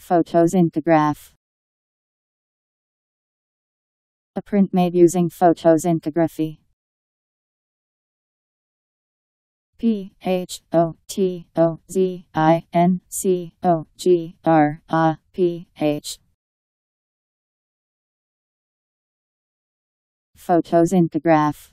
Photozincograph, A print made using photozincography. P H O T O Z I N C O G R A P H Photozincograph.